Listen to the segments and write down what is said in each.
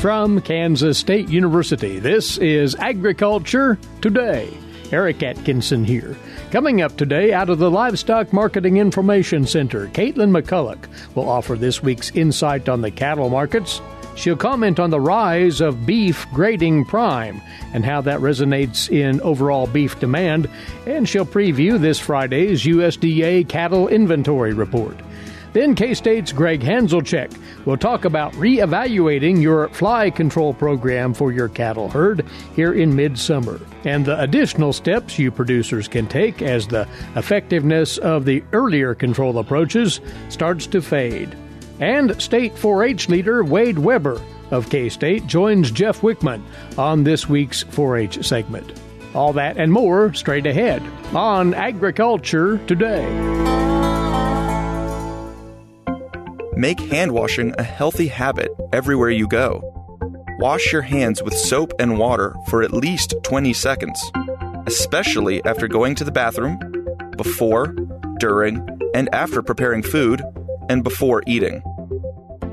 From Kansas State University, this is Agriculture Today. Eric Atkinson here. Coming up today, out of the Livestock Marketing Information Center, Katelyn McCullock will offer this week's insight on the cattle markets. She'll comment on the rise of beef grading prime and how that resonates in overall beef demand, and she'll preview this Friday's USDA cattle inventory report. Then K State's Gregg Hanzlicek will talk about reevaluating your fly control program for your cattle herd here in midsummer and the additional steps you producers can take as the effectiveness of the earlier control approaches starts to fade. And State 4 H leader Wade Weber of K State joins Jeff Wichman on this week's 4 H segment. All that and more straight ahead on Agriculture Today. Make hand washing a healthy habit everywhere you go. Wash your hands with soap and water for at least 20 seconds, especially after going to the bathroom, before, during, and after preparing food, and before eating.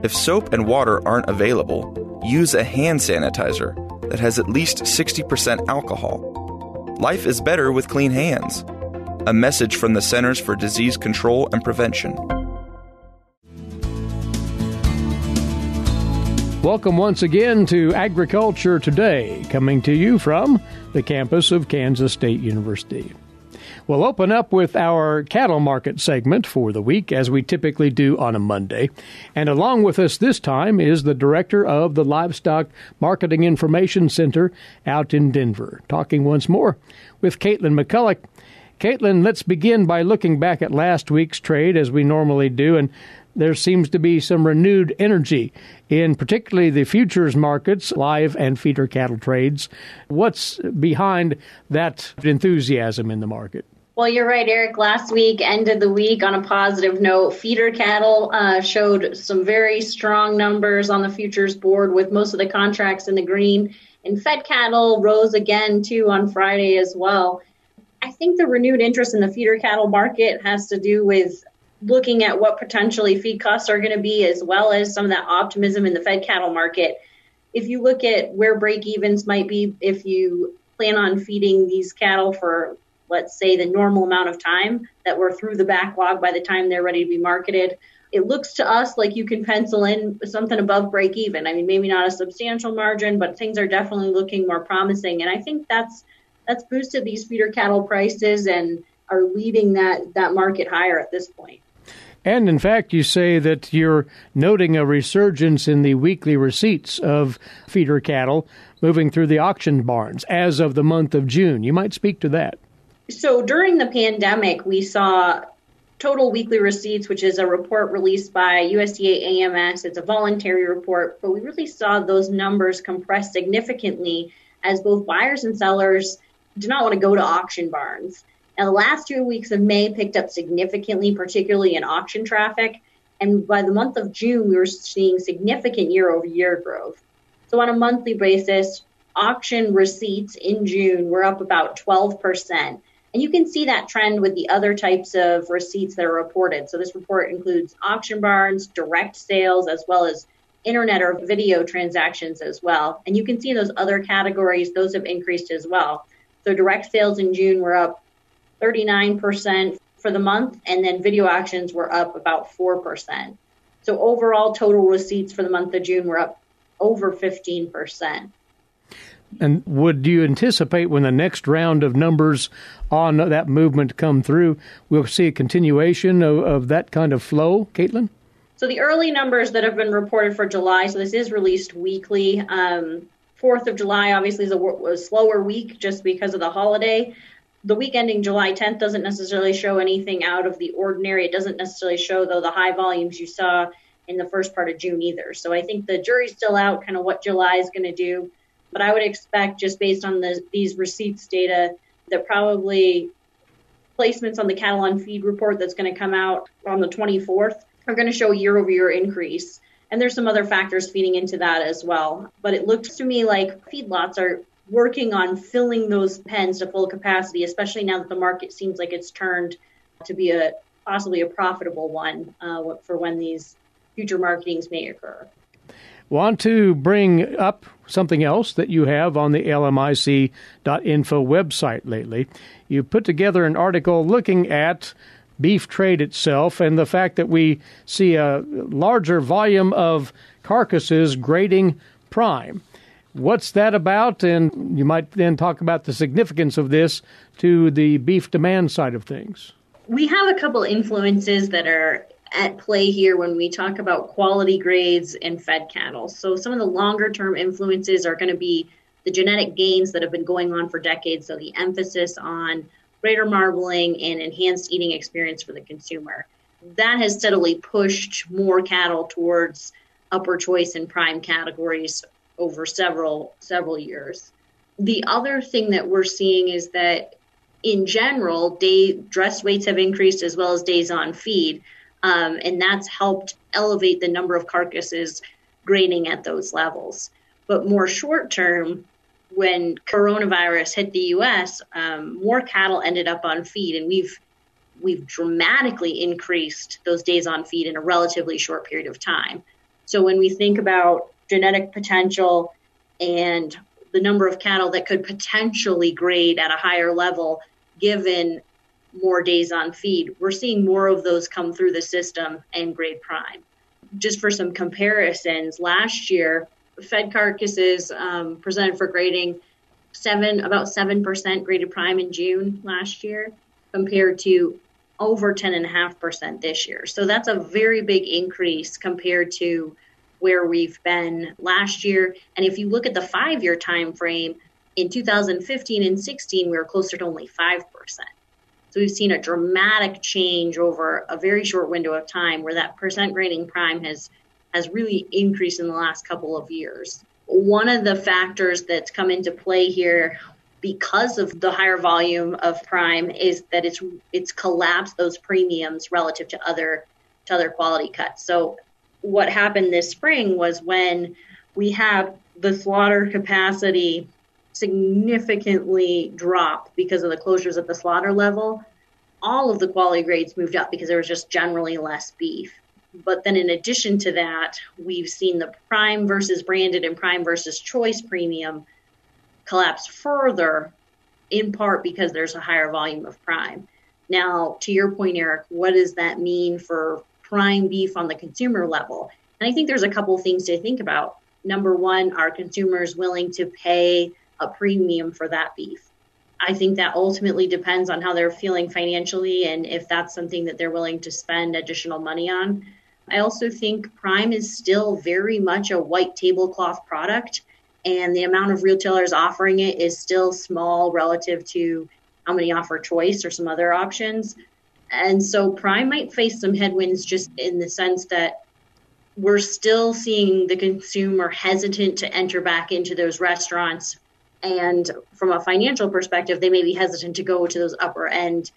If soap and water aren't available, use a hand sanitizer that has at least 60% alcohol. Life is better with clean hands. A message from the Centers for Disease Control and Prevention. Welcome once again to Agriculture Today, coming to you from the campus of Kansas State University. We'll open up with our cattle market segment for the week, as we typically do on a Monday. And along with us this time is the director of the Livestock Marketing Information Center out in Denver, talking once more with Katelyn McCullock. Katelyn, let's begin by looking back at last week's trade as we normally do. And there seems to be some renewed energy in particularly the futures markets, live and feeder cattle trades. What's behind that enthusiasm in the market? Well, you're right, Eric. Last week ended the week on a positive note. Feeder cattle uh, showed some very strong numbers on the futures board with most of the contracts in the green. And fed cattle rose again, too, on Friday as well. I think the renewed interest in the feeder cattle market has to do with looking at what potentially feed costs are going to be, as well as some of that optimism in the fed cattle market. If you look at where break evens might be, if you plan on feeding these cattle for, let's say, the normal amount of time that we're through the backlog by the time they're ready to be marketed, it looks to us like you can pencil in something above break even. I mean, maybe not a substantial margin, but things are definitely looking more promising. And I think that's that's boosted these feeder cattle prices and are leading that that market higher at this point. And in fact, you say that you're noting a resurgence in the weekly receipts of feeder cattle moving through the auction barns as of the month of June. You might speak to that. So during the pandemic, we saw total weekly receipts, which is a report released by USDA AMS. It's a voluntary report, but we really saw those numbers compress significantly as both buyers and sellers did not want to go to auction barns. Now, the last two weeks of May picked up significantly, particularly in auction traffic. And by the month of June, we were seeing significant year over year growth. So, on a monthly basis, auction receipts in June were up about 12%. And you can see that trend with the other types of receipts that are reported. So, this report includes auction barns, direct sales, as well as internet or video transactions as well. And you can see those other categories, those have increased as well. So, direct sales in June were up 39% for the month, and then video auctions were up about 4%. So overall, total receipts for the month of June were up over 15%. And would you anticipate when the next round of numbers on that movement come through, we'll see a continuation of, of that kind of flow, Katelyn? So the early numbers that have been reported for July, so this is released weekly. Um, 4th of July obviously is a, a slower week just because of the holiday the week ending July 10th doesn't necessarily show anything out of the ordinary. It doesn't necessarily show, though, the high volumes you saw in the first part of June either. So I think the jury's still out, kind of what July is going to do. But I would expect, just based on the, these receipts data, that probably placements on the cattle on feed report that's going to come out on the 24th are going to show year over year increase. And there's some other factors feeding into that as well. But it looks to me like feedlots are working on filling those pens to full capacity, especially now that the market seems like it's turned to be a possibly a profitable one uh, for when these future marketings may occur. Want to bring up something else that you have on the lmic.info website lately. You put together an article looking at beef trade itself and the fact that we see a larger volume of carcasses grading prime. What's that about? And you might then talk about the significance of this to the beef demand side of things. We have a couple influences that are at play here when we talk about quality grades and fed cattle. So, some of the longer term influences are going to be the genetic gains that have been going on for decades. So, the emphasis on greater marbling and enhanced eating experience for the consumer. That has steadily pushed more cattle towards upper choice and prime categories over several several years. The other thing that we're seeing is that in general, day dress weights have increased as well as days on feed, um, and that's helped elevate the number of carcasses grading at those levels. But more short term, when coronavirus hit the U.S., um, more cattle ended up on feed, and we've we've dramatically increased those days on feed in a relatively short period of time. So when we think about genetic potential and the number of cattle that could potentially grade at a higher level given more days on feed, we're seeing more of those come through the system and grade prime. Just for some comparisons, last year fed carcasses um, presented for grading seven about seven percent graded prime in June last year, compared to over ten and a half percent this year. So that's a very big increase compared to where we've been last year. And if you look at the five-year time frame, in 2015 and 16, we were closer to only five percent. So we've seen a dramatic change over a very short window of time where that percent grading prime has has really increased in the last couple of years. One of the factors that's come into play here because of the higher volume of prime is that it's it's collapsed those premiums relative to other to other quality cuts. So what happened this spring was when we have the slaughter capacity significantly drop because of the closures at the slaughter level, all of the quality grades moved up because there was just generally less beef. But then, in addition to that, we've seen the prime versus branded and prime versus choice premium collapse further, in part because there's a higher volume of prime. Now, to your point, Eric, what does that mean for prime beef on the consumer level? And I think there's a couple things to think about. Number one, are consumers willing to pay a premium for that beef? I think that ultimately depends on how they're feeling financially and if that's something that they're willing to spend additional money on. I also think Prime is still very much a white tablecloth product, and the amount of retailers offering it is still small relative to how many offer choice or some other options. And so Prime might face some headwinds just in the sense that we're still seeing the consumer hesitant to enter back into those restaurants. And from a financial perspective, they may be hesitant to go to those upper end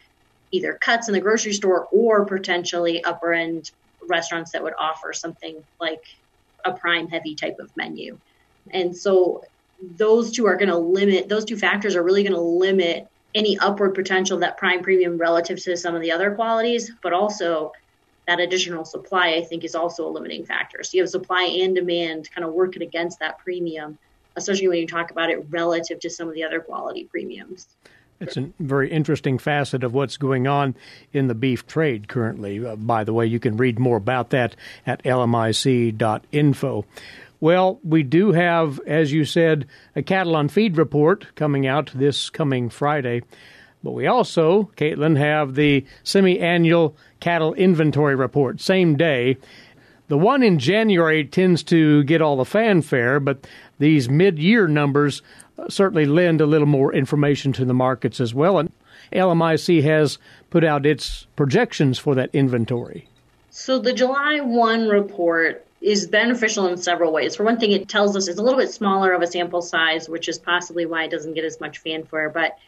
either cuts in the grocery store or potentially upper end restaurants that would offer something like a prime heavy type of menu. And so those two are going to limit, those two factors are really going to limit any upward potential that prime premium relative to some of the other qualities, but also that additional supply, I think, is also a limiting factor. So you have supply and demand kind of working against that premium, especially when you talk about it relative to some of the other quality premiums. It's a very interesting facet of what's going on in the beef trade currently. Uh, by the way, you can read more about that at lmic.info. Well, we do have, as you said, a cattle on feed report coming out this coming Friday. But we also, Katelyn, have the semi annual cattle inventory report, same day. The one in January tends to get all the fanfare, but these mid year numbers uh, certainly lend a little more information to the markets as well. And LMIC has put out its projections for that inventory. So the July 1 report is beneficial in several ways. For one thing, it tells us it's a little bit smaller of a sample size, which is possibly why it doesn't get as much fanfare, but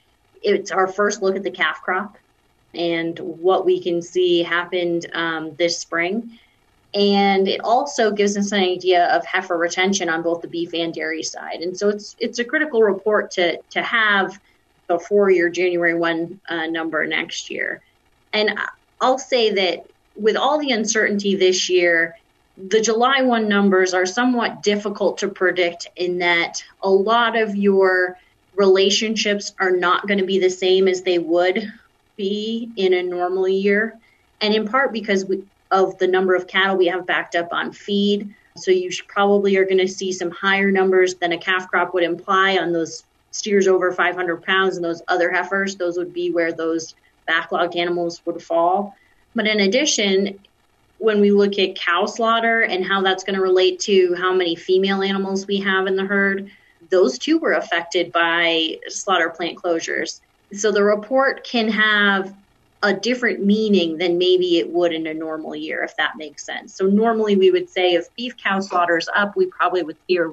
it's our first look at the calf crop and what we can see happened um, this spring. And it also gives us an idea of heifer retention on both the beef and dairy side. And so it's it's a critical report to to have before your January one uh, number next year. And I'll say that with all the uncertainty this year, the July 1 numbers are somewhat difficult to predict in that a lot of your relationships are not going to be the same as they would be in a normal year. And in part because we, of the number of cattle we have backed up on feed. So you probably are going to see some higher numbers than a calf crop would imply on those steers over 500 pounds and those other heifers. Those would be where those backlogged animals would fall. But in addition, when we look at cow slaughter and how that's going to relate to how many female animals we have in the herd, those too were affected by slaughter plant closures. So the report can have a different meaning than maybe it would in a normal year, if that makes sense. So normally we would say if beef cow slaughter is up, we probably would see a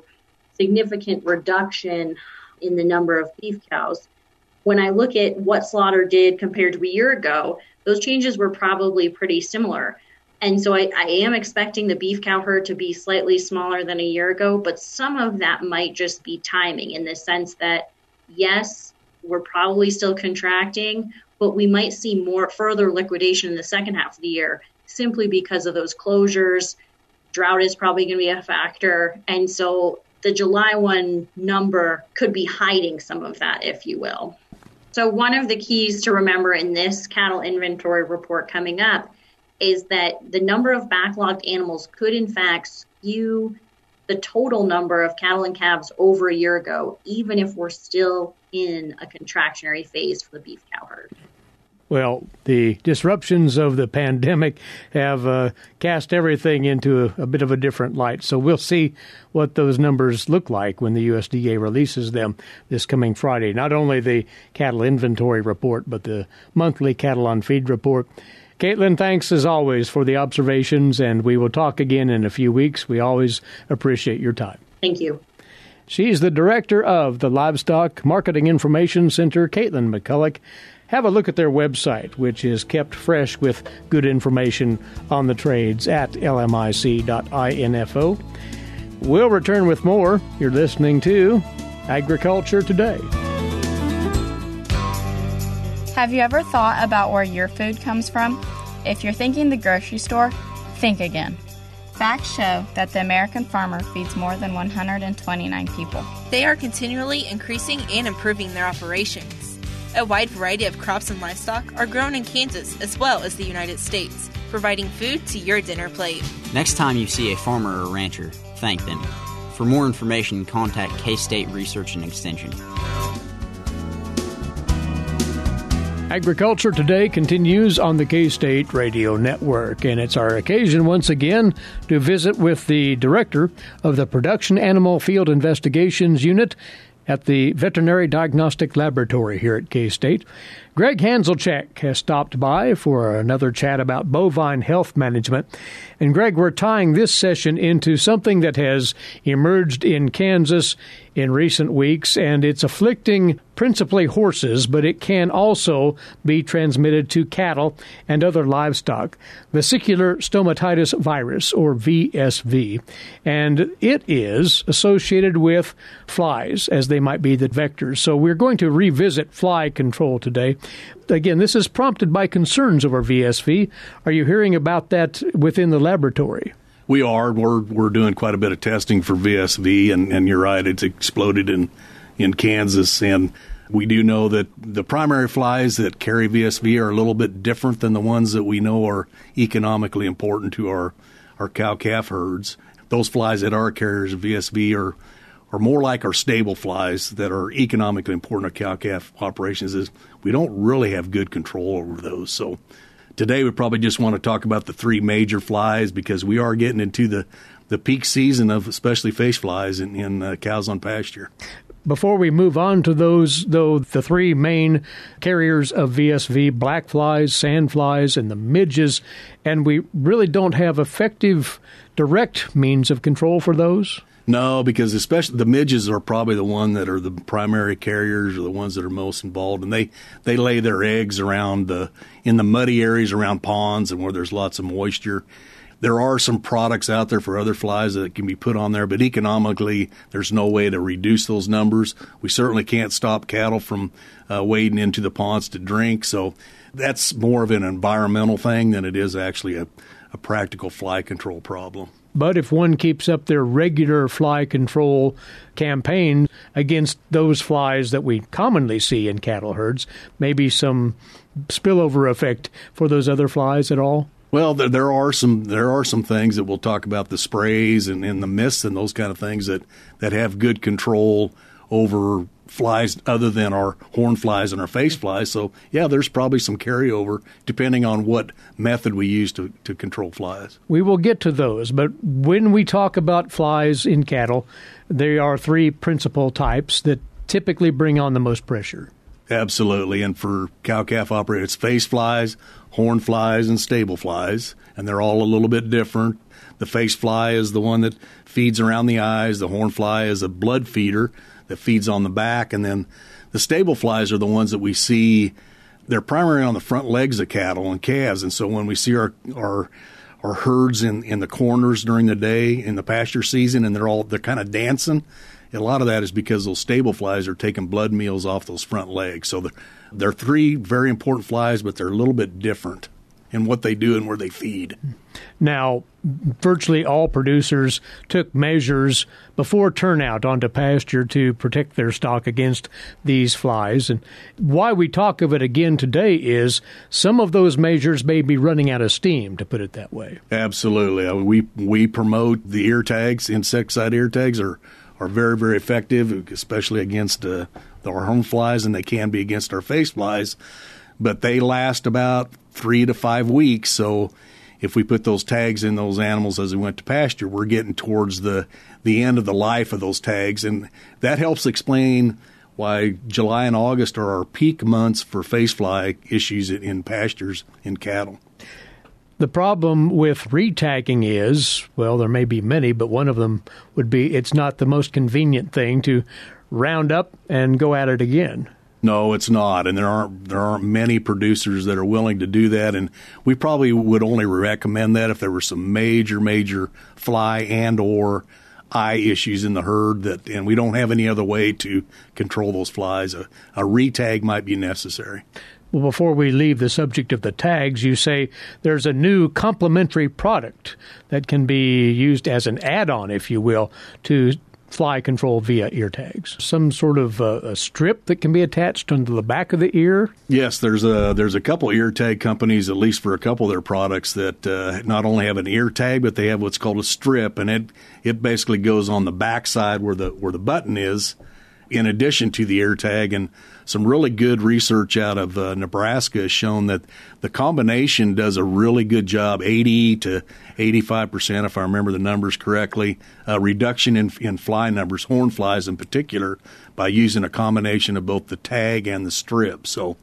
significant reduction in the number of beef cows. When I look at what slaughter did compared to a year ago, those changes were probably pretty similar. And so I, I, am expecting the beef cow herd to be slightly smaller than a year ago, but some of that might just be timing in the sense that, yes, we're probably still contracting, but we might see more further liquidation in the second half of the year simply because of those closures. Drought is probably going to be a factor. And so the July 1 number could be hiding some of that, if you will. So, one of the keys to remember in this cattle inventory report coming up is that the number of backlogged animals could, in fact, skew the total number of cattle and calves over a year ago, even if we're still in a contractionary phase for the beef cow herd. Well, the disruptions of the pandemic have uh, cast everything into a, a, bit of a different light. So we'll see what those numbers look like when the USDA releases them this coming Friday. Not only the cattle inventory report, but the monthly cattle on feed report. Katelyn, thanks as always for the observations, and we will talk again in a few weeks. We always appreciate your time. Thank you. She's the director of the Livestock Marketing Information Center, Katelyn McCullock. Have a look at their website, which is kept fresh with good information on the trades at lmic.info. We'll return with more. You're listening to Agriculture Today. Have you ever thought about where your food comes from? If you're thinking the grocery store, think again. Facts show that the American farmer feeds more than 129 people. They are continually increasing and improving their operations. A wide variety of crops and livestock are grown in Kansas as well as the United States, providing food to your dinner plate. Next time you see a farmer or rancher, thank them. For more information, contact K State Research and Extension. Agriculture Today continues on the K State Radio Network, and it's our occasion once again to visit with the director of the Production Animal Field Investigations Unit at the Veterinary Diagnostic Laboratory here at K State. Gregg Hanzlicek has stopped by for another chat about bovine health management. And Gregg, we're tying this session into something that has emerged in Kansas in recent weeks, and it's afflicting principally horses, but it can also be transmitted to cattle and other livestock. Vesicular stomatitis virus, or VSV, and it is associated with flies, as they might be the vectors. So we're going to revisit fly control today. Again, this is prompted by concerns over VSV. Are you hearing about that within the laboratory? We are. We're we're doing quite a bit of testing for VSV, and, and you're right. It's exploded in in Kansas, and we do know that the primary flies that carry VSV are a little bit different than the ones that we know are economically important to our our cow calf herds. Those flies that are carriers of VSV are are more like our stable flies that are economically important to cow calf operations. Is we don't really have good control over those. So Today, we probably just want to talk about the three major flies because we are getting into the, the peak season of especially face flies in, in uh, cows on pasture. Before we move on to those, though, the three main carriers of VSV black flies, sand flies, and the midges, and we really don't have effective direct means of control for those? No, because especially the midges are probably the one that are the primary carriers or the ones that are most involved, and they they lay their eggs around the in the muddy areas around ponds and where there's lots of moisture. There are some products out there for other flies that can be put on there, but economically, there's no way to reduce those numbers. We certainly can't stop cattle from uh, wading into the ponds to drink, so that's more of an environmental thing than it is actually a, a practical fly control problem. But if one keeps up their regular fly control campaign against those flies that we commonly see in cattle herds, maybe some spillover effect for those other flies at all? Well, there, there are some there are some things that we'll talk about the sprays and, and the mists and those kind of things that, that have good control over flies other than our horn flies and our face mm-hmm. flies. So yeah, there's probably some carryover depending on what method we use to, to control flies. We will get to those, but when we talk about flies in cattle, there are three principal types that typically bring on the most pressure. Absolutely, and for cow calf operators, it's face flies, horn flies, and stable flies, and they're all a little bit different. The face fly is the one that feeds around the eyes. The horn fly is a blood feeder that feeds on the back, and then the stable flies are the ones that we see. They're primarily on the front legs of cattle and calves, and so when we see our our our herds in, in the corners during the day in the pasture season, and they're all they're kind of dancing. A lot of that is because those stable flies are taking blood meals off those front legs. So they're, they're three very important flies, but they're a little bit different in what they do and where they feed. Now, virtually all producers took measures before turnout onto pasture to protect their stock against these flies. And why we talk of it again today is some of those measures may be running out of steam, to put it that way. Absolutely. Uh, we, we promote the ear tags, insecticide ear tags are, are very, very effective, especially against uh, our horn flies, and they can be against our face flies. But they last about three to five weeks. So if we put those tags in those animals as we went to pasture, we're getting towards the the end of the life of those tags, and that helps explain why July and August are our peak months for face fly issues in pastures in cattle. The problem with retagging is, well, there may be many, but one of them would be it's not the most convenient thing to round up and go at it again. No, it's not, and there aren't there aren't many producers that are willing to do that, and we probably would only recommend that if there were some major major fly and or eye issues in the herd that, and we don't have any other way to control those flies. A, a retag might be necessary. Well, before we leave the subject of the tags, you say there's a new complementary product that can be used as an add on, if you will, to fly control via ear tags. Some sort of a strip that can be attached onto the back of the ear. Yes, there's a there's a couple ear tag companies, at least for a couple of their products, that uh, not only have an ear tag, but they have what's called a strip, and it it basically goes on the back side where the where the button is, in addition to the ear tag and some really good research out of uh, Nebraska has shown that the combination does a really good job 80 to 85%, if I remember the numbers correctly, uh, reduction in, in fly numbers, horn flies in particular, by using a combination of both the tag and the strip. So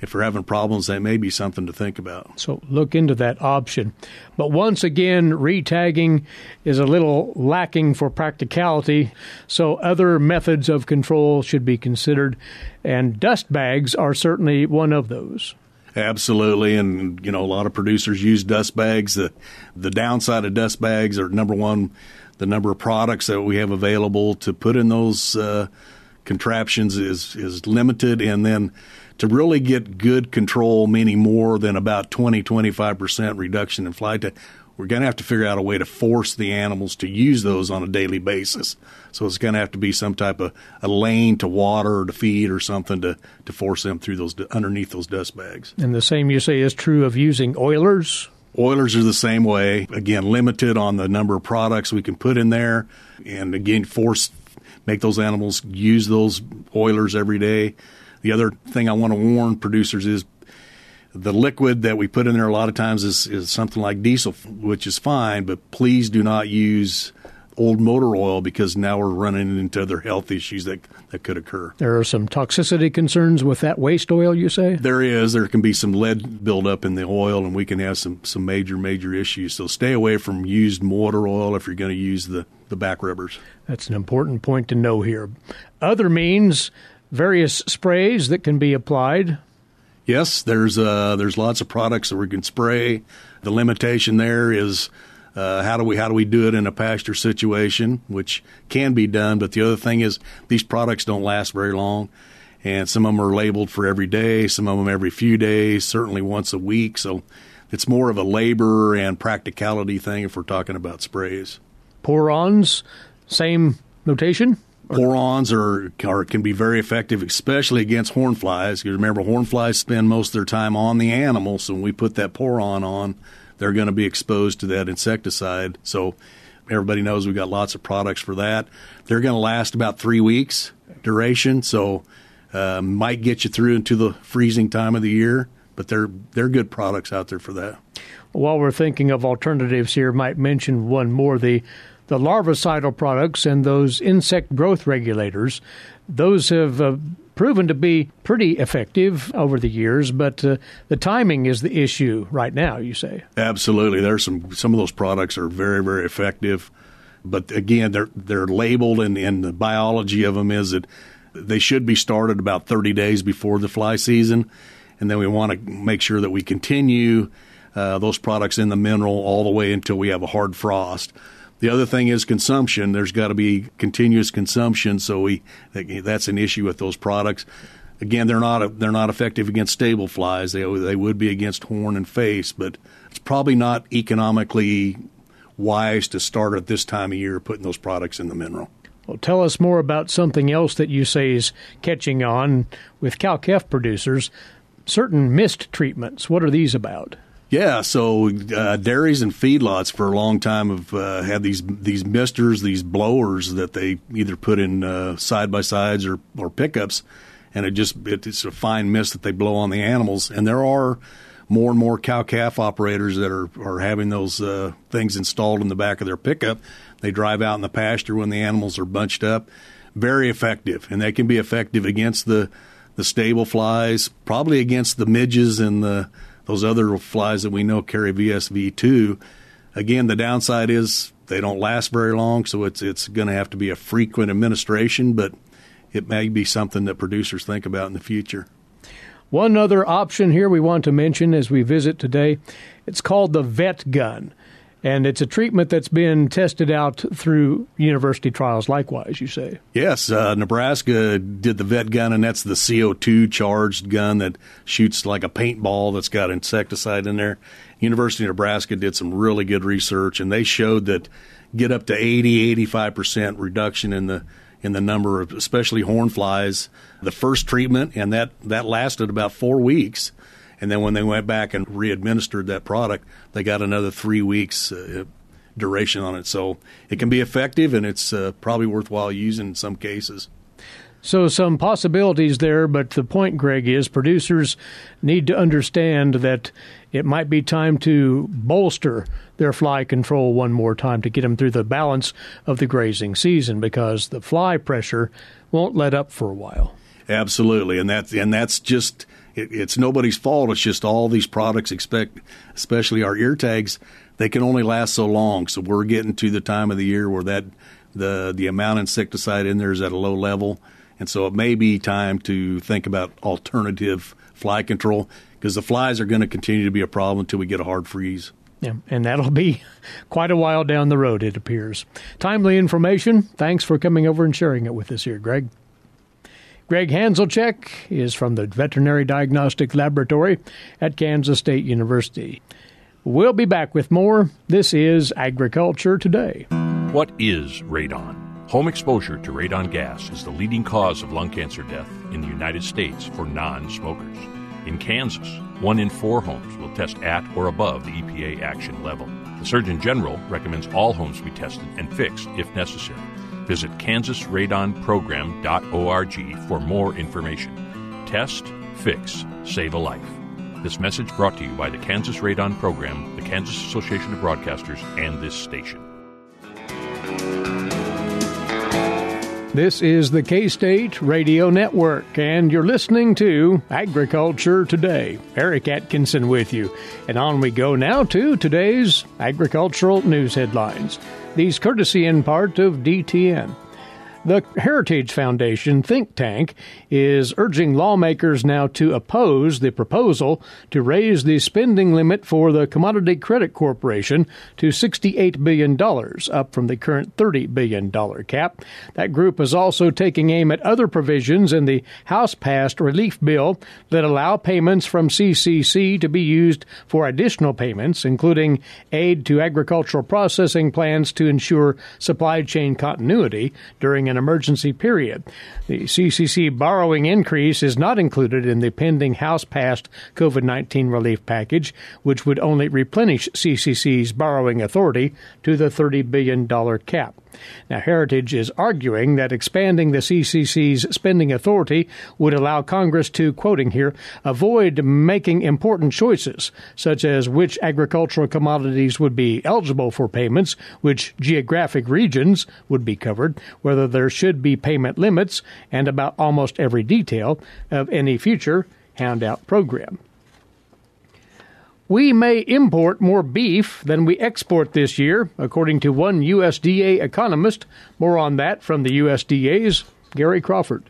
if you're having problems, that may be something to think about. So look into that option. But once again, retagging is a little lacking for practicality, so other methods of control should be considered, and dust bags are certainly one of those. Absolutely, and you know a lot of producers use dust bags. The the downside of dust bags are number one, the number of products that we have available to put in those uh, contraptions is is limited, and then to really get good control, meaning more than about 20, 25% reduction in fly time, we're going to have to figure out a way to force the animals to use those on a daily basis. So it's going to have to be some type of a lane to water or to feed or something to, to force them through those underneath those dust bags. And the same you say is true of using oilers. Oilers are the same way. Again, limited on the number of products we can put in there, and again, force make those animals use those oilers every day. The other thing I want to warn producers is the liquid that we put in there a lot of times is, is something like diesel, which is fine, but please do not use old motor oil because now we're running into other health issues that that could occur. There are some toxicity concerns with that waste oil, you say? There is. There can be some lead buildup in the oil, and we can have some some major major issues. So stay away from used motor oil if you're going to use the the back rubbers. That's an important point to know here. Other means various sprays that can be applied. Yes, there's uh, there's lots of products that we can spray. The limitation there is uh, how do we how do we do it in a pasture situation, which can be done. But the other thing is these products don't last very long, and some of them are labeled for every day, some of them every few days, certainly once a week. So it's more of a labor and practicality thing if we're talking about sprays. Pour-ons, same notation. Pour-ons are, are can be very effective, especially against horn flies. You remember, horn flies spend most of their time on the animal, so when we put that pour-on on, they're going to be exposed to that insecticide. So everybody knows we've got lots of products for that. They're going to last about three weeks duration, so uh, might get you through into the freezing time of the year. But they're they're good products out there for that. While we're thinking of alternatives here, might mention one more the the larvicidal products and those insect growth regulators. Those have uh, proven to be pretty effective over the years, but uh, the timing is the issue right now. You say absolutely. There's some some of those products are very very effective, but again they're they're labeled and, and the biology of them is that they should be started about 30 days before the fly season, and then we want to make sure that we continue uh, those products in the mineral all the way until we have a hard frost. The other thing is consumption. There's got to be continuous consumption, so we that's an issue with those products. Again, they're not they're not effective against stable flies. They they would be against horn and face, but it's probably not economically wise to start at this time of year putting those products in the mineral. Well, tell us more about something else that you say is catching on with cow-calf producers. Certain mist treatments. What are these about? Yeah, so uh, dairies and feedlots for a long time have uh, had these these misters, these blowers that they either put in side by sides or or pickups, and it just it's a fine mist that they blow on the animals. And there are more and more cow calf operators that are are having those uh, things installed in the back of their pickup. They drive out in the pasture when the animals are bunched up. Very effective, and they can be effective against the the stable flies, probably against the midges and the those other flies that we know carry VSV too. Again, the downside is they don't last very long, so it's it's going to have to be a frequent administration, but it may be something that producers think about in the future. One other option here we want to mention as we visit today, it's called the vet gun. And it's a treatment that's been tested out through university trials, likewise, you say. Yes, uh, Nebraska did the vet gun, and that's the CO2 charged gun that shoots like a paintball that's got insecticide in there. University of Nebraska did some really good research, and they showed that get up to 80, 85% reduction in the in the number of especially horn flies the first treatment and that that lasted about 4 weeks and then when they went back and re-administered that product, they got another three weeks uh, duration on it. So it can be effective, and it's uh, probably worthwhile using in some cases. So, some possibilities there, but the point, Gregg, is producers need to understand that it might be time to bolster their fly control one more time to get them through the balance of the grazing season because the fly pressure won't let up for a while. Absolutely, and that's and that's just it, it's nobody's fault. It's just all these products expect, especially our ear tags, they can only last so long. So we're getting to the time of the year where that the the amount of insecticide in there is at a low level, and so it may be time to think about alternative fly control because the flies are going to continue to be a problem until we get a hard freeze. Yeah, and that'll be quite a while down the road, it appears. Timely information. Thanks for coming over and sharing it with us here, Gregg. Gregg Hanzlicek is from the Veterinary Diagnostic Laboratory at Kansas State University. We'll be back with more. This is Agriculture Today. What is radon? Home exposure to radon gas is the leading cause of lung cancer death in the United States for non smokers. In Kansas, one in four homes will test at or above the EPA action level. The Surgeon General recommends all homes be tested and fixed if necessary. Visit kansasradonprogram.org for more information. Test, fix, save a life. This message brought to you by the Kansas Radon Program, the Kansas Association of Broadcasters, and this station. This is the K State Radio Network, and you're listening to Agriculture Today. Eric Atkinson with you. And on we go now to today's agricultural news headlines. These courtesy in part of DTN. The Heritage Foundation think tank is urging lawmakers now to oppose the proposal to raise the spending limit for the Commodity Credit Corporation to $68 billion, up from the current $30 billion cap. That group is also taking aim at other provisions in the House passed relief bill that allow payments from CCC to be used for additional payments, including aid to agricultural processing plants to ensure supply chain continuity during an emergency period. The CCC borrowing increase is not included in the pending House passed COVID 19 relief package, which would only replenish CCC's borrowing authority to the $30 billion cap. Now, Heritage is arguing that expanding the CCC's spending authority would allow Congress to, quoting here, avoid making important choices, such as which agricultural commodities would be eligible for payments, which geographic regions would be covered, whether there should be payment limits, and about almost every detail of any future handout program. We may import more beef than we export this year, according to one USDA economist. More on that from the USDA's Gary Crawford.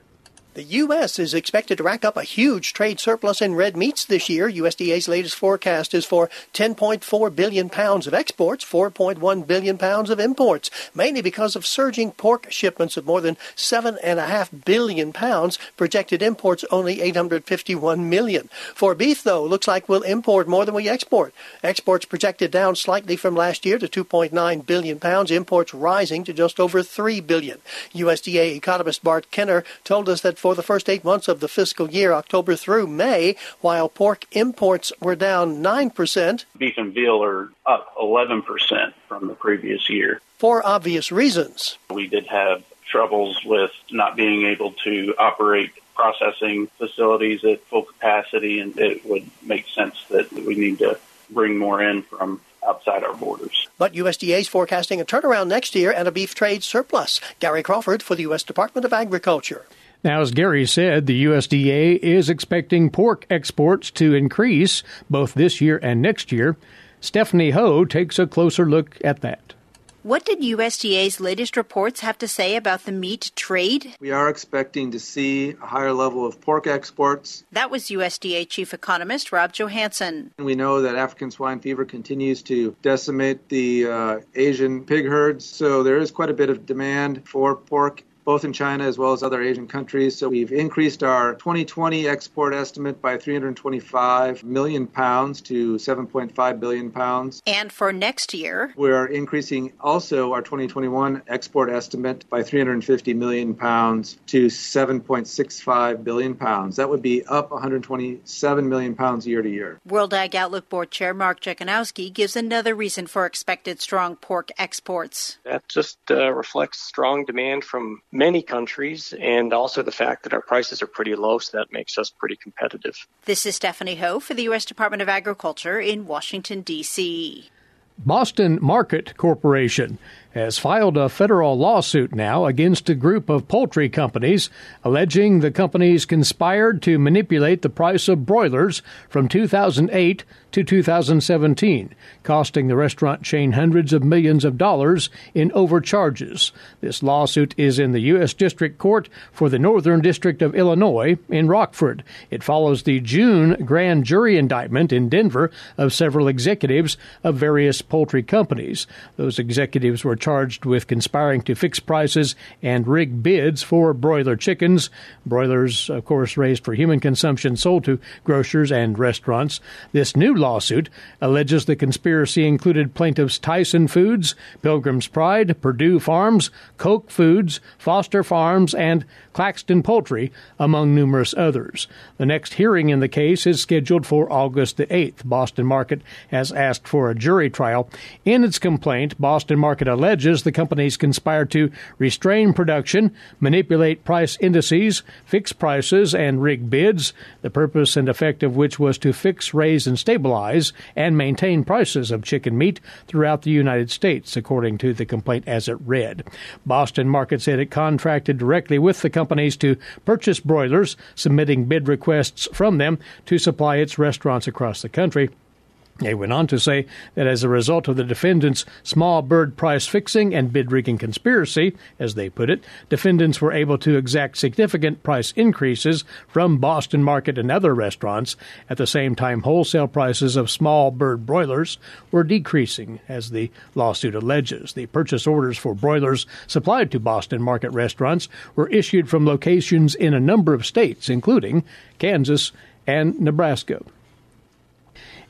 The U.S. is expected to rack up a huge trade surplus in red meats this year. USDA's latest forecast is for 10.4 billion pounds of exports, 4.1 billion pounds of imports, mainly because of surging pork shipments of more than 7.5 billion pounds. Projected imports only 851 million. For beef, though, looks like we'll import more than we export. Exports projected down slightly from last year to 2.9 billion pounds, imports rising to just over 3 billion. USDA economist Bart Kenner told us that for the first eight months of the fiscal year, October through May, while pork imports were down 9%. Beef and veal are up 11% from the previous year. For obvious reasons. We did have troubles with not being able to operate processing facilities at full capacity, and it would make sense that we need to bring more in from outside our borders. But USDA is forecasting a turnaround next year and a beef trade surplus. Gary Crawford for the U.S. Department of Agriculture. Now, as Gary said, the USDA is expecting pork exports to increase both this year and next year. Stephanie Ho takes a closer look at that. What did USDA's latest reports have to say about the meat trade? We are expecting to see a higher level of pork exports. That was USDA Chief Economist Rob Johansson. We know that African swine fever continues to decimate the uh, Asian pig herds, so there is quite a bit of demand for pork both in China as well as other Asian countries. So we've increased our 2020 export estimate by 325 million pounds to 7.5 billion pounds. And for next year, we're increasing also our 2021 export estimate by 350 million pounds to 7.65 billion pounds. That would be up 127 million pounds year to year. World Ag Outlook Board Chair Mark Jekanowski gives another reason for expected strong pork exports. That just uh, reflects strong demand from many countries and also the fact that our prices are pretty low, so that makes us pretty competitive. This is Stephanie Ho for the U.S. Department of Agriculture in Washington, D.C. Boston Market Corporation has filed a federal lawsuit now against a group of poultry companies, alleging the companies conspired to manipulate the price of broilers from 2008 to 2017, costing the restaurant chain hundreds of millions of dollars in overcharges. This lawsuit is in the U.S. District Court for the Northern District of Illinois in Rockford. It follows the June grand jury indictment in Denver of several executives of various poultry companies. Those executives were charged with conspiring to fix prices and rig bids for broiler chickens. Broilers, of course, raised for human consumption, sold to grocers and restaurants. This new lawsuit alleges the conspiracy included plaintiffs Tyson Foods, Pilgrim's Pride, Perdue Farms, Koch Foods, Foster Farms, and Claxton Poultry, among numerous others. The next hearing in the case is scheduled for August the 8th. Boston Market has asked for a jury trial. In its complaint, Boston Market alleges the companies conspired to restrain production, manipulate price indices, fix prices, and rig bids, the purpose and effect of which was to fix, raise, and stabilize and maintain prices of chicken meat throughout the United States, according to the complaint as it read. Boston Market said it contracted directly with the companies to purchase broilers, submitting bid requests from them to supply its restaurants across the country. They went on to say that as a result of the defendants' small bird price fixing and bid rigging conspiracy, as they put it, defendants were able to exact significant price increases from Boston Market and other restaurants. At the same time, wholesale prices of small bird broilers were decreasing, as the lawsuit alleges. The purchase orders for broilers supplied to Boston Market restaurants were issued from locations in a number of states, including Kansas and Nebraska.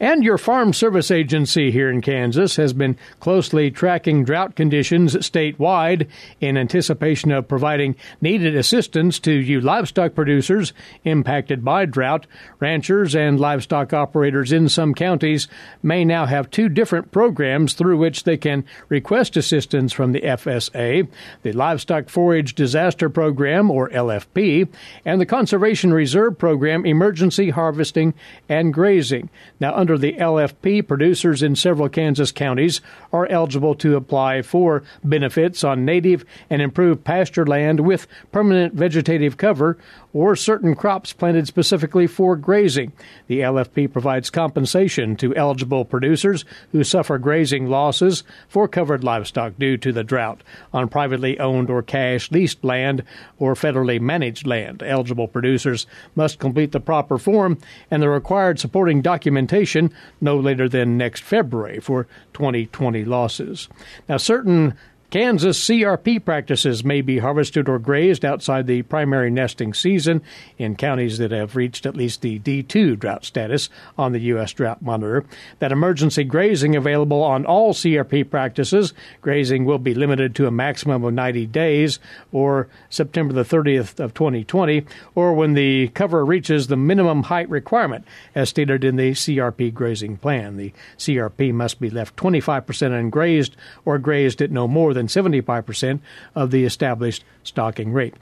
And your Farm Service Agency here in Kansas has been closely tracking drought conditions statewide in anticipation of providing needed assistance to you livestock producers impacted by drought. Ranchers and livestock operators in some counties may now have two different programs through which they can request assistance from the FSA the Livestock Forage Disaster Program, or LFP, and the Conservation Reserve Program Emergency Harvesting and Grazing. Now, under under the LFP, producers in several Kansas counties are eligible to apply for benefits on native and improved pasture land with permanent vegetative cover or certain crops planted specifically for grazing. The LFP provides compensation to eligible producers who suffer grazing losses for covered livestock due to the drought on privately owned or cash leased land or federally managed land. Eligible producers must complete the proper form and the required supporting documentation no later than next February for 2020 losses. Now, certain Kansas CRP practices may be harvested or grazed outside the primary nesting season in counties that have reached at least the D2 drought status on the U.S. Drought Monitor. That emergency grazing available on all CRP practices. Grazing will be limited to a maximum of 90 days or September the 30th of 2020 or when the cover reaches the minimum height requirement as stated in the CRP grazing plan. The CRP must be left 25% ungrazed or grazed at no more than than 75% of the established stocking rate.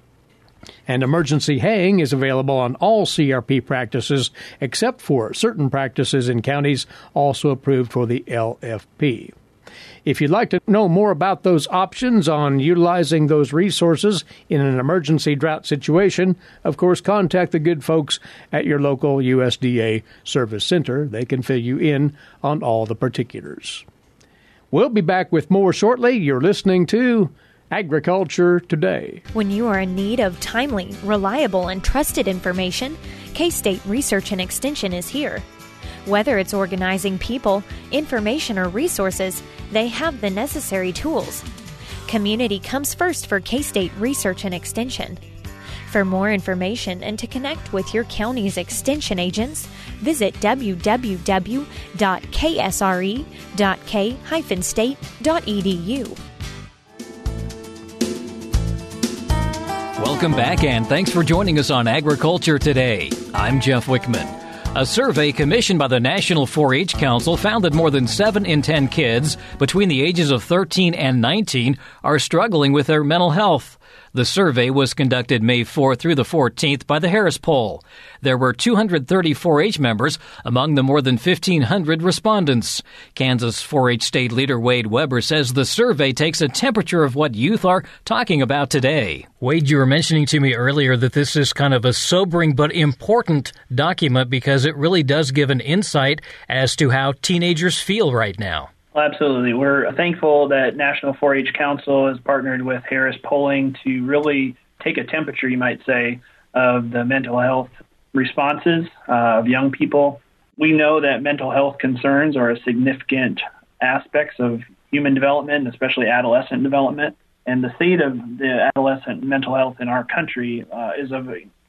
And emergency haying is available on all CRP practices except for certain practices in counties also approved for the LFP. If you'd like to know more about those options on utilizing those resources in an emergency drought situation, of course, contact the good folks at your local USDA Service Center. They can fill you in on all the particulars. We'll be back with more shortly. You're listening to Agriculture Today. When you are in need of timely, reliable, and trusted information, K State Research and Extension is here. Whether it's organizing people, information, or resources, they have the necessary tools. Community comes first for K State Research and Extension. For more information and to connect with your county's extension agents, visit www.ksre.k-state.edu. Welcome back and thanks for joining us on Agriculture Today. I'm Jeff Wichman. A survey commissioned by the National 4 H Council found that more than 7 in 10 kids between the ages of 13 and 19 are struggling with their mental health. The survey was conducted May 4 through the 14th by the Harris Poll. There were 230 4-H members among the more than 1,500 respondents. Kansas 4-H state leader Wade Weber says the survey takes a temperature of what youth are talking about today. Wade, you were mentioning to me earlier that this is kind of a sobering but important document because it really does give an insight as to how teenagers feel right now. Absolutely. We're thankful that National 4 H Council has partnered with Harris Polling to really take a temperature, you might say, of the mental health responses uh, of young people. We know that mental health concerns are a significant aspects of human development, especially adolescent development. And the state of the adolescent mental health in our country uh, is of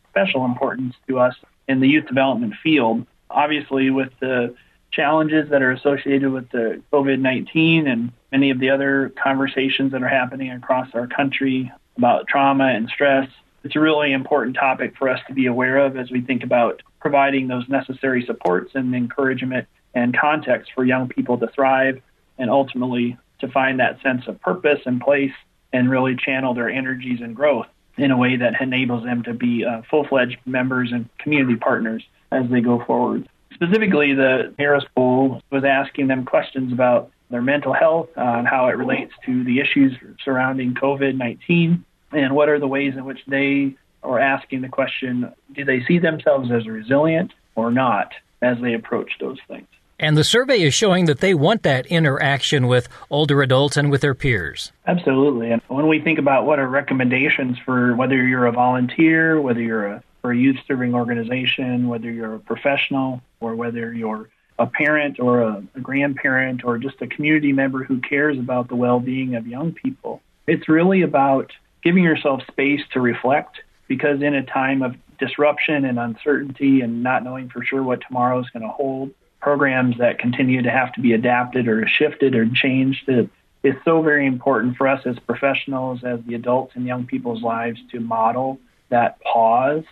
special importance to us in the youth development field. Obviously, with the challenges that are associated with the COVID 19 and many of the other conversations that are happening across our country about trauma and stress. It's a really important topic for us to be aware of as we think about providing those necessary supports and encouragement and context for young people to thrive and ultimately to find that sense of purpose and place and really channel their energies and growth in a way that enables them to be uh, full fledged members and community partners as they go forward. Specifically, the Harris poll was asking them questions about their mental health uh, and how it relates to the issues surrounding COVID 19, and what are the ways in which they are asking the question do they see themselves as resilient or not as they approach those things? And the survey is showing that they want that interaction with older adults and with their peers. Absolutely. And when we think about what are recommendations for whether you're a volunteer, whether you're a, for a youth serving organization, whether you're a professional, or whether you're a parent or a, a grandparent or just a community member who cares about the well being of young people, it's really about giving yourself space to reflect because in a time of disruption and uncertainty and not knowing for sure what tomorrow is going to hold, programs that continue to have to be adapted or shifted or changed. It is so very important for us as professionals, as the adults in young people's lives, to model that pause,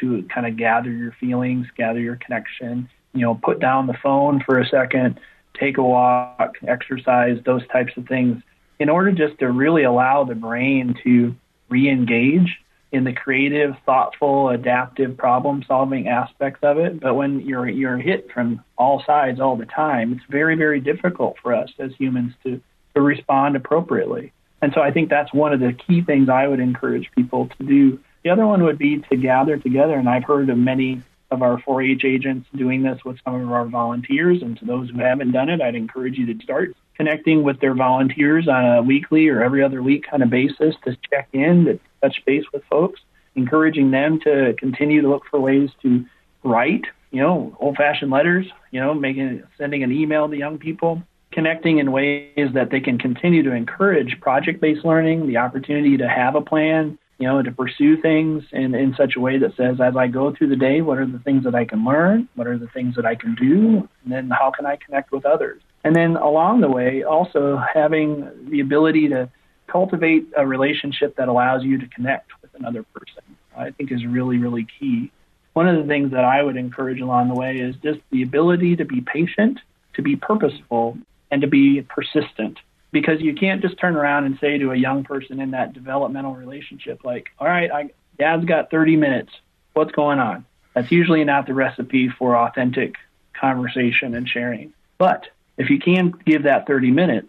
to kind of gather your feelings, gather your connection, you know, put down the phone for a second, take a walk, exercise, those types of things, in order just to really allow the brain to re engage in the creative, thoughtful, adaptive problem solving aspects of it. But when you're you're hit from all sides all the time, it's very, very difficult for us as humans to, to respond appropriately. And so I think that's one of the key things I would encourage people to do. The other one would be to gather together, and I've heard of many of our 4 H agents doing this with some of our volunteers. And to those who haven't done it, I'd encourage you to start connecting with their volunteers on a weekly or every other week kind of basis to check in, to touch base with folks, encouraging them to continue to look for ways to write, you know, old fashioned letters, you know, making sending an email to young people, connecting in ways that they can continue to encourage project based learning, the opportunity to have a plan, you know, to pursue things in, in such a way that says, as I go through the day, what are the things that I can learn? What are the things that I can do? And then how can I connect with others? And then along the way, also having the ability to cultivate a relationship that allows you to connect with another person, I think is really, really key. One of the things that I would encourage along the way is just the ability to be patient, to be purposeful, and to be persistent. Because you can't just turn around and say to a young person in that developmental relationship, like, all right, I, dad's got 30 minutes. What's going on? That's usually not the recipe for authentic conversation and sharing. But if you can give that 30 minutes,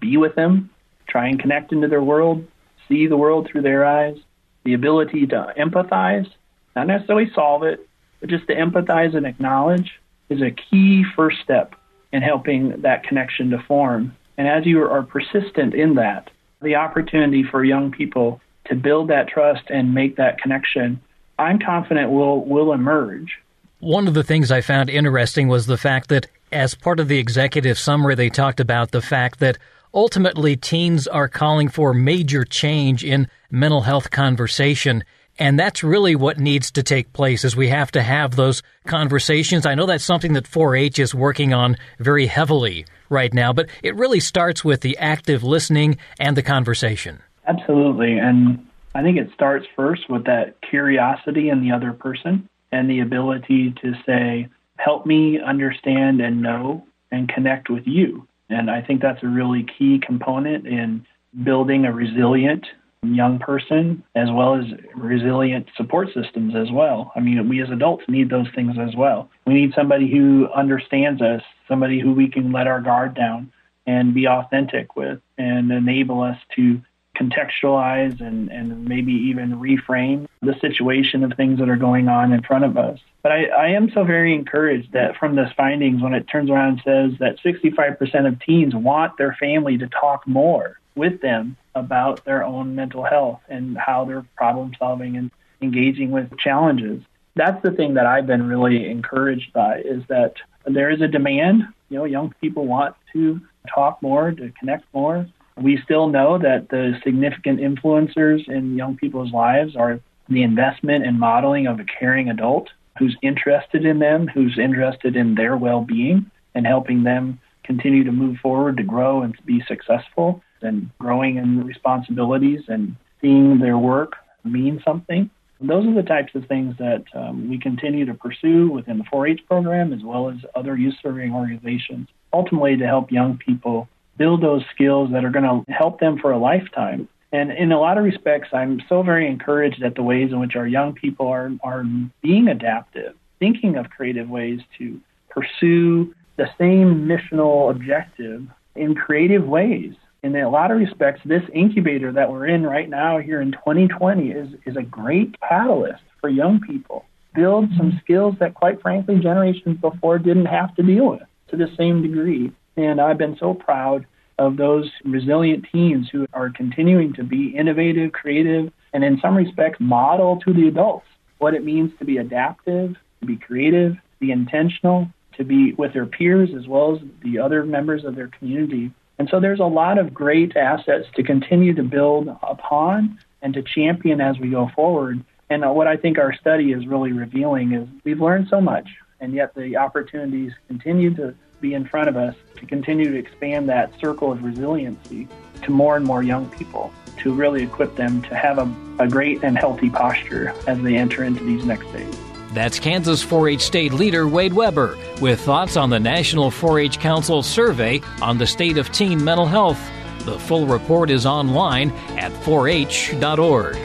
be with them, try and connect into their world, see the world through their eyes, the ability to empathize, not necessarily solve it, but just to empathize and acknowledge is a key first step in helping that connection to form. And as you are persistent in that, the opportunity for young people to build that trust and make that connection, I'm confident will will emerge. One of the things I found interesting was the fact that as part of the executive summary they talked about the fact that ultimately teens are calling for major change in mental health conversation and that's really what needs to take place is we have to have those conversations. I know that's something that 4-H is working on very heavily right now, but it really starts with the active listening and the conversation. Absolutely. And I think it starts first with that curiosity in the other person and the ability to say, help me understand and know and connect with you. And I think that's a really key component in building a resilient young person as well as resilient support systems as well. I mean, we as adults need those things as well. We need somebody who understands us, somebody who we can let our guard down and be authentic with and enable us to contextualize and, and maybe even reframe the situation of things that are going on in front of us. But I, I am so very encouraged that from this findings, when it turns around and says that 65% of teens want their family to talk more with them about their own mental health and how they're problem solving and engaging with challenges. That's the thing that I've been really encouraged by is that there is a demand. You know, young people want to talk more, to connect more. We still know that the significant influencers in young people's lives are the investment and modeling of a caring adult who's interested in them, who's interested in their well being and helping them continue to move forward, to grow and be successful and growing in responsibilities and seeing their work mean something. those are the types of things that um, we continue to pursue within the 4 H program as well as other youth serving organizations, ultimately to help young people build those skills that are going to help them for a lifetime. And in a lot of respects, I'm so very encouraged at the ways in which our young people are, are being adaptive, thinking of creative ways to pursue the same missional objective in creative ways in a lot of respects, this incubator that we're in right now here in 2020 is, is a great catalyst for young people. Build some skills that, quite frankly, generations before didn't have to deal with. to the same degree. And I've been so proud of those resilient teens who are continuing to be innovative, creative, and in some respects model to the adults what it means to be adaptive, to be creative, be intentional, to be with their peers as well as the other members of their community. And so there's a lot of great assets to continue to build upon and to champion as we go forward. And uh, what I think our study is really revealing is we've learned so much, and yet the opportunities continue to be in front of us to continue to expand that circle of resiliency to more and more young people to really equip them to have a, a great and healthy posture as they enter into these next days. That's Kansas 4 H State Leader Wade Weber with thoughts on the National 4 H Council survey on the state of teen mental health. The full report is online at 4h.org.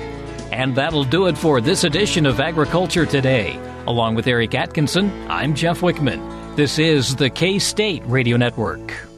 And that'll do it for this edition of Agriculture Today. Along with Eric Atkinson, I'm Jeff Wichman. This is the K State Radio Network.